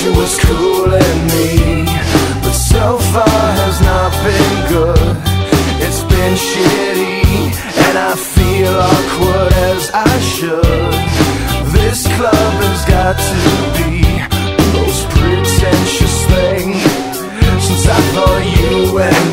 She was cool in me. But so far has not been good. It's been shitty And I feel awkward as I should. This club has got to be The most pretentious thing Since I thought you and